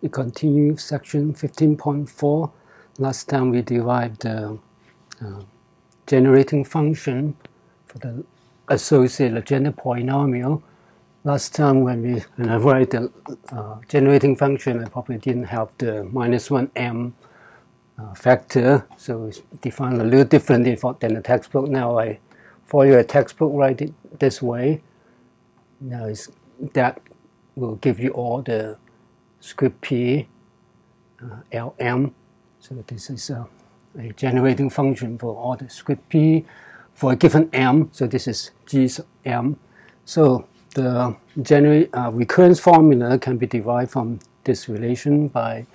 we continue section 15.4. Last time we derived the uh, generating function for the associated legendre polynomial. Last time when we when I write the uh, generating function, I probably didn't have the minus 1m uh, factor, so it's defined a little differently than the textbook. Now I follow a textbook, write it this way. Now that will give you all the script p, uh, lm. So this is a, a, generating function for all the script p for a given m. So this is g sub m. So the generate uh, recurrence formula can be derived from this relation by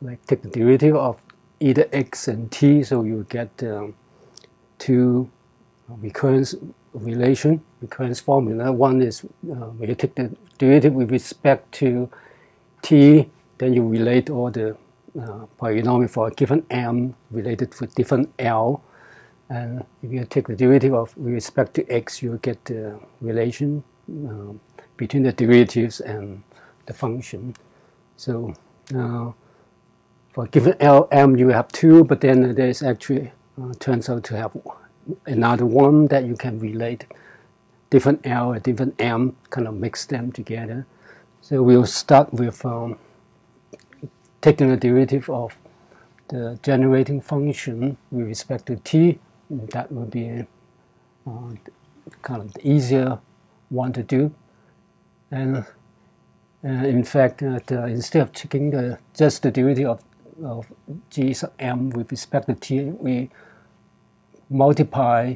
like take the derivative of either x and t. So you get um, two recurrence relation, recurrence formula. One is uh, when you take the derivative with respect to t, then you relate all the uh, polynomial for a given m related to different l. And if you take the derivative of with respect to x, you get the relation uh, between the derivatives and the function. So uh, for given L, M, you have two, but then there's actually uh, turns out to have another one that you can relate different L and different M, kind of mix them together. So we'll start with um, taking the derivative of the generating function with respect to t. That will be uh, kind of the easier one to do. And uh, in fact, uh, instead of taking the, just the derivative of, of g sub m with respect to t, we multiply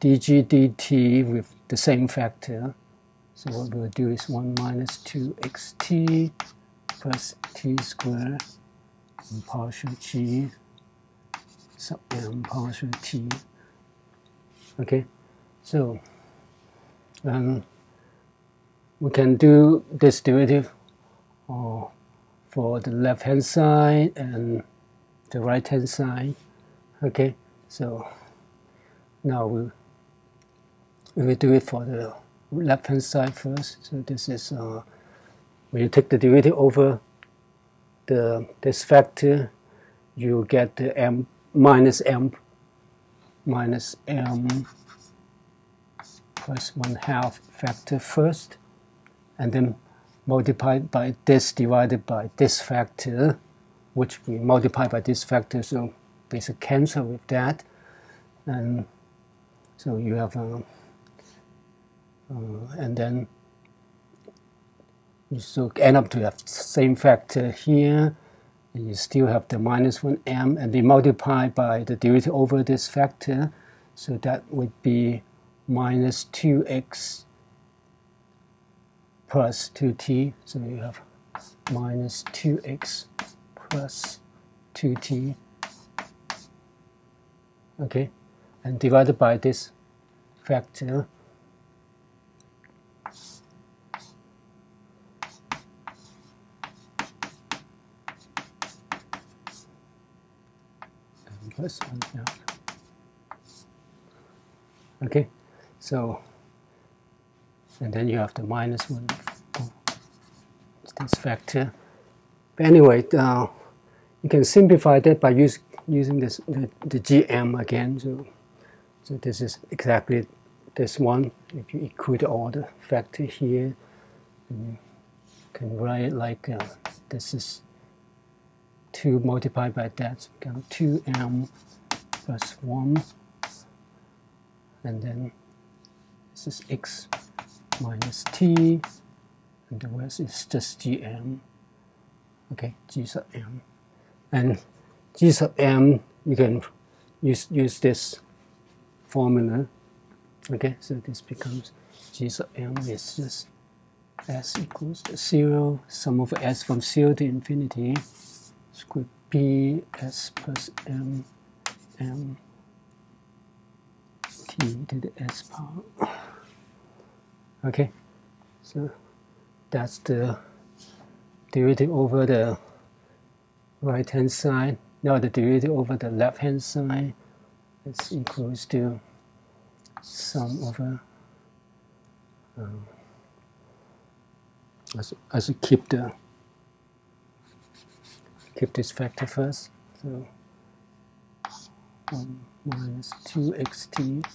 dg dt with the same factor. So what we'll do is 1 minus 2xt plus t squared and partial g sub m partial t. Okay, so um, we can do this derivative uh, for the left hand side and the right hand side. Okay, so now we we will do it for the left hand side first. So this is uh, when you take the derivative over the this factor, you get the m minus m minus m plus one half factor first, and then multiplied by this divided by this factor, which we multiply by this factor, so basically cancel with that, and so you have. Uh, Uh, and then you still end up to have same factor here. And you still have the minus 1m and they multiply by the derivative over this factor. So that would be minus 2x plus 2t so you have minus 2x plus 2t okay. And divided by this factor plus one yeah. Okay, so and then you have the minus one this factor. But anyway, uh, you can simplify that by use, using this the, the GM again. So, so this is exactly this one. If you include all the factor here, you can write it like uh, this is 2 multiplied by that, so become 2m plus 1. And then this is x minus t, and the rest is just gm. Okay, g sub m. And g sub m, you can use, use this formula. Okay, so this becomes g sub m is just s equals 0, sum of s from 0 to infinity square b s plus m m t to the s power. Okay, so that's the derivative over the right hand side. Now the derivative over the left hand side is equals to sum over. Um, as, as keep the keep this factor first. So 1 minus 2xt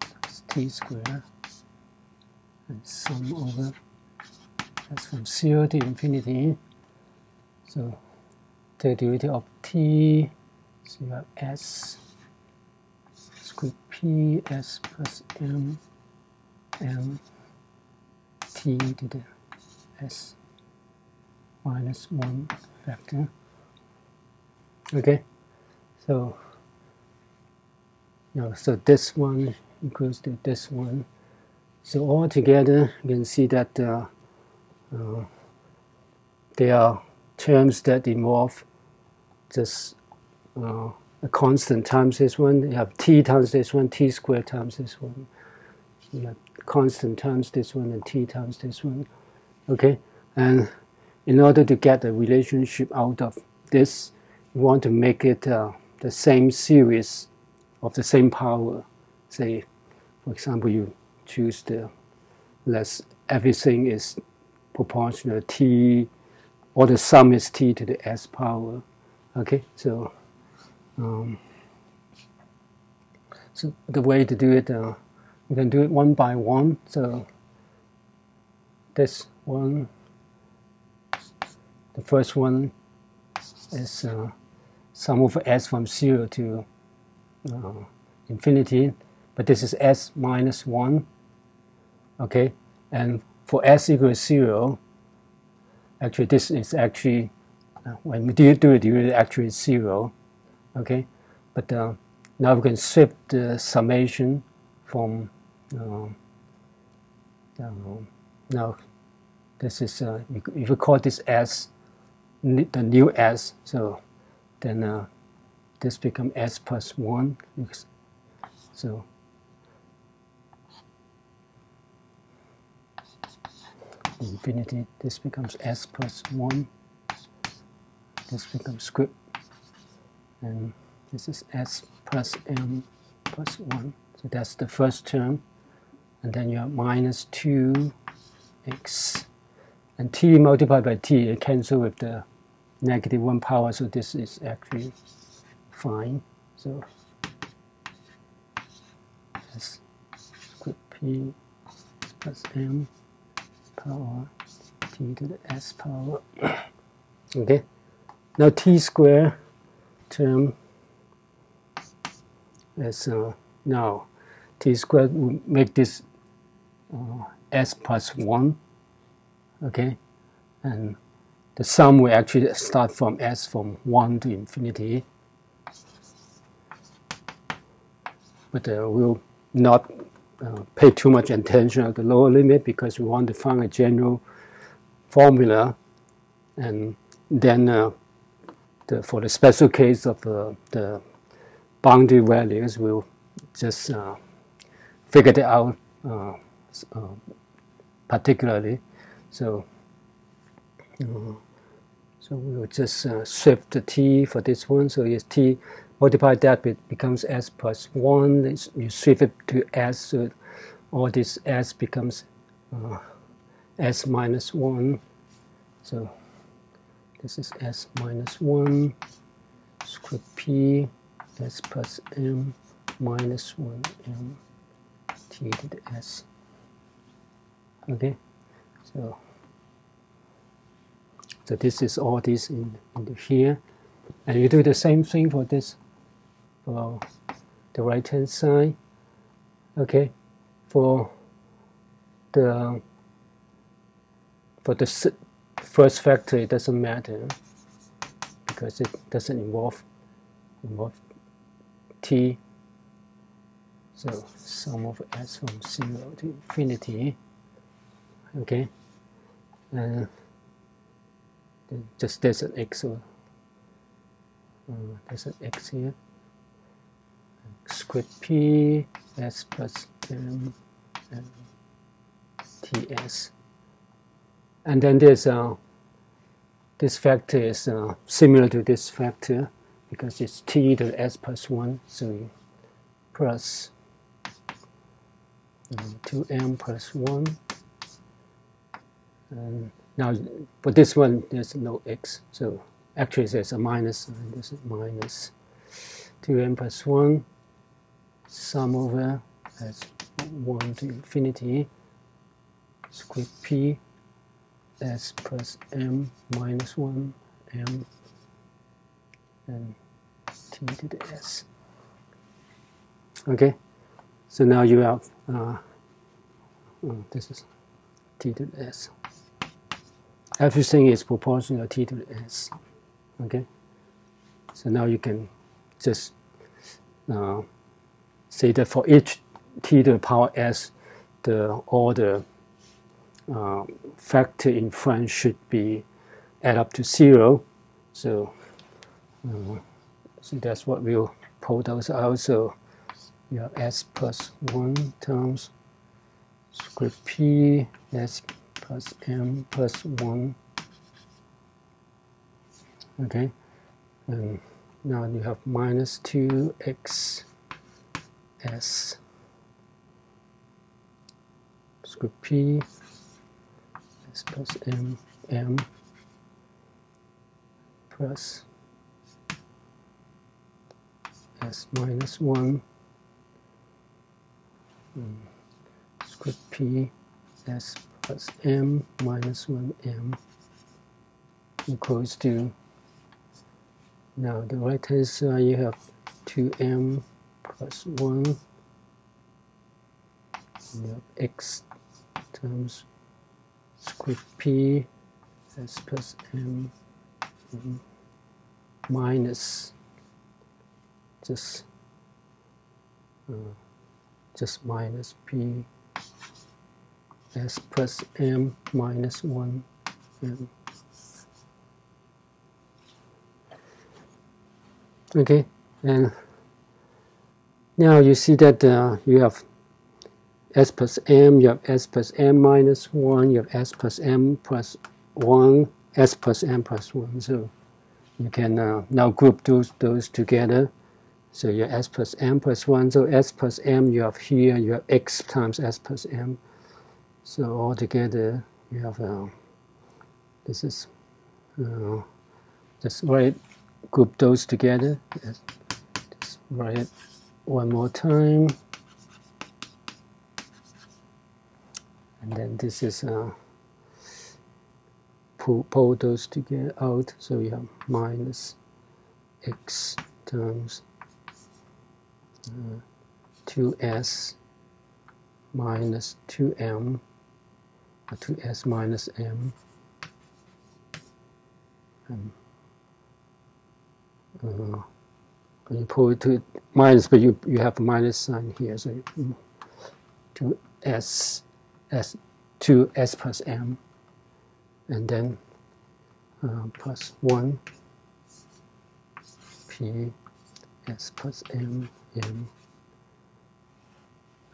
plus t squared and sum over that's from 0 to infinity. So the derivative of t, so you have s squared p s plus m m t to the s minus 1 factor. Okay, so now so this one equals to this one. So all together, you can see that uh, uh, there are terms that involve just uh, a constant times this one. You have t times this one, t squared times this one. You have constant times this one and t times this one. Okay, and in order to get a relationship out of this, want to make it uh, the same series of the same power. Say, for example, you choose the less everything is proportional t, or the sum is t to the s power. Okay, so um, so the way to do it, uh, you can do it one by one. So this one, the first one is uh, sum over s from zero to uh, infinity, but this is s minus one. Okay, and for s equals 0, actually this is actually, uh, when we do, do it, it actually is 0, okay? But uh, now we can shift the summation from, uh, now this is, uh, if we call this s, the new s, so then uh, this becomes s plus 1, so infinity, this becomes s plus 1. This becomes script. And this is s plus m plus 1. So that's the first term. And then you have minus 2x. And t multiplied by t, it cancels with the negative 1 power, so this is actually fine. So s script p plus m power t to the s power. okay, now t square term is uh, now t squared will make this uh, s plus 1 okay and the sum will actually start from s from 1 to infinity. But uh, we'll not uh, pay too much attention at the lower limit because we want to find a general formula. And then uh, the, for the special case of uh, the boundary values we'll just uh, figure it out uh, uh, particularly. So so we'll just shift the t for this one. So it's t multiply that it becomes s plus 1 you shift it to s so all this s becomes uh, s minus 1 so this is s minus 1 script p s plus m minus 1 m t to the s. Okay? So so this is all this in, in here. And you do the same thing for this for the right hand side. Okay for the for the first factor it doesn't matter because it doesn't involve involve t. So sum of s from 0 to infinity. Okay and just there's an x so uh, there's an x here. Script p s plus m and ts and then there's uh, this factor is uh, similar to this factor because it's t to the s plus 1 so plus um, 2m plus 1 and now for this one there's no x so actually there's a minus. This is minus 2m plus 1 sum over as 1 to infinity square p s plus m minus 1 m and t to the s. Okay, so now you have uh, oh, this is t to the s. Everything is proportional t to the s. Okay, so now you can just uh, say that for each t to the power s, the all the uh, factor in front should be add up to zero. So, uh, so that's what we'll pull those out. So you have s plus 1 times script p s plus m plus 1. Okay, and now you have minus 2x s script p s plus m m plus s minus 1 um, script p s plus m minus 1 m equals to now the right hand side you have 2m plus 1 you have x times square p s plus m, m minus just uh, just minus p s plus m minus 1 m okay and now you see that uh, you have s plus m, you have s plus m minus 1, you have s plus m plus 1, s plus m plus 1. So you can uh, now group those, those together. So you have s plus m plus 1. So s plus m you have here, you have x times s plus m. So altogether you have, uh, this is, uh, just write, group those together. Just write it one more time. and then this is uh, pull, pull those together out so you have minus x times uh, 2s minus 2m or uh, 2s minus m. And uh, you pull it to minus but you you have a minus sign here so you, 2s s to s plus m and then uh, plus 1 p s plus m m.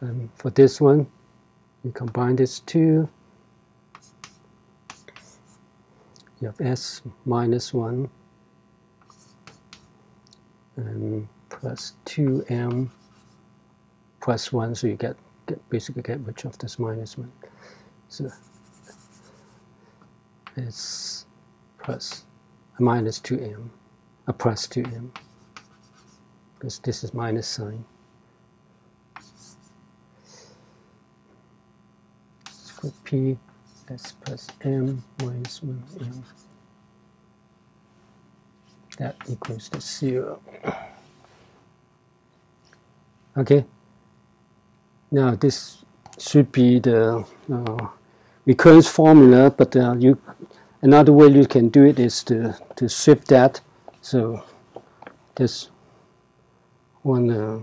And for this one you combine this two you have s minus 1 and plus 2m plus 1 so you get get basically get rid of this minus one. So it's minus 2m, a plus 2m, because this is minus sign. Square p s plus m minus 1m. That equals to 0. Okay. Now this should be the uh, recurrence formula, but uh, you another way you can do it is to to shift that. So this one uh,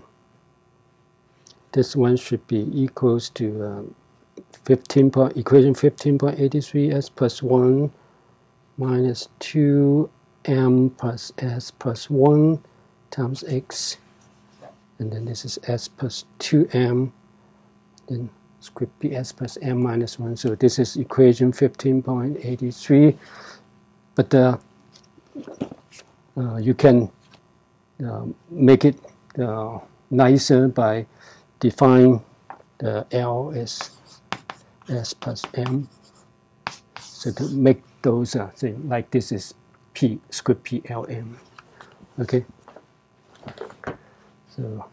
this one should be equals to uh, 15 point equation 15.83 s plus 1 minus 2 m plus s plus 1 times x and then this is s plus 2m then script b s plus m minus 1. So this is equation 15.83. But uh, uh, you can uh, make it uh, nicer by defining the L as s plus m. So to make those, uh, like this is P script PLM. Okay. So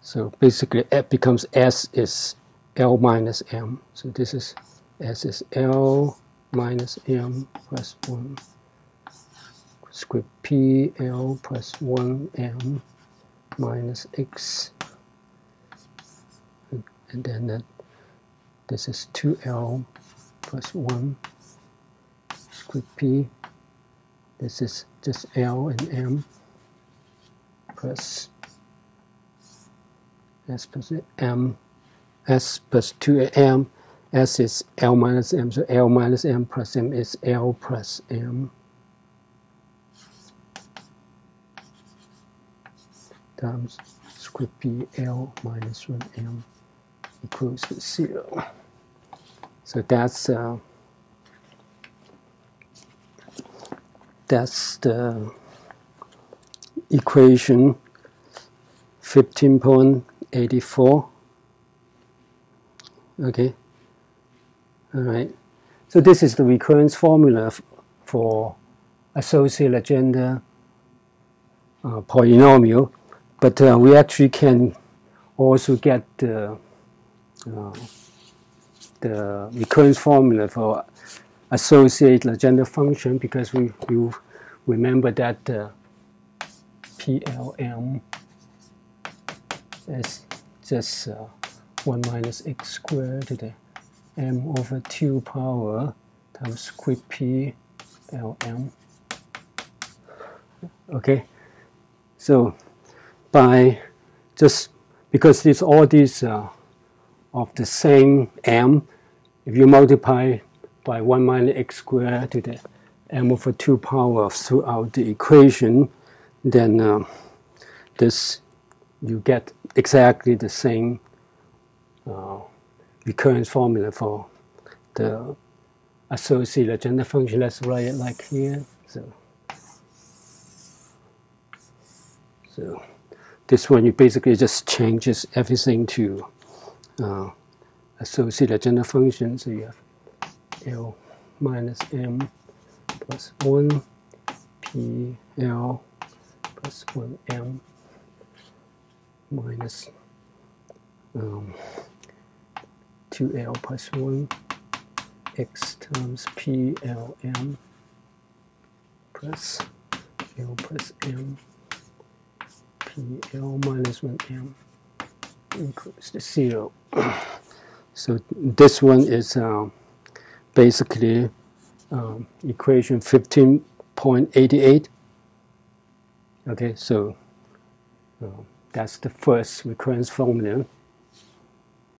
so basically F becomes S is L minus M. So this is S is L minus M plus 1 script P L plus 1 M minus X and then that this is 2L plus 1 script P. This is just L and M plus S plus M S plus 2M S is L minus M so L minus M plus M is L plus M. Times script P L minus 1M equals 0 so that's uh, that's the equation 15.84 okay. All right. So this is the recurrence formula for associated legendre uh, polynomial but uh, we actually can also get the the recurrence formula for associate Legendre function because we you remember that uh, PLM is just uh, 1 minus x squared to the m over 2 power times square p lm. Okay, so by just because these all these uh, of the same m, if you multiply by 1 minus x squared to the m over 2 power throughout the equation, then uh, this you get exactly the same uh, recurrence formula for the associated Legendre function. Let's write it like here. So, so this one you basically just changes everything to uh, associated Legendre function. So you have L minus M plus 1 P L plus 1 M minus um, 2L plus 1 X times P L M plus L plus M P L minus 1 M equals to 0. so this one is uh, basically um, equation 15.88. Okay, so uh, that's the first recurrence formula.